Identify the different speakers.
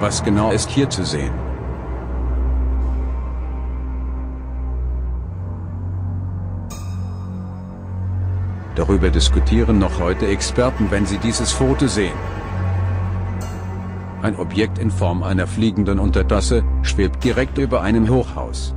Speaker 1: Was genau ist hier zu sehen? Darüber diskutieren noch heute Experten, wenn sie dieses Foto sehen. Ein Objekt in Form einer fliegenden Untertasse schwebt direkt über einem Hochhaus.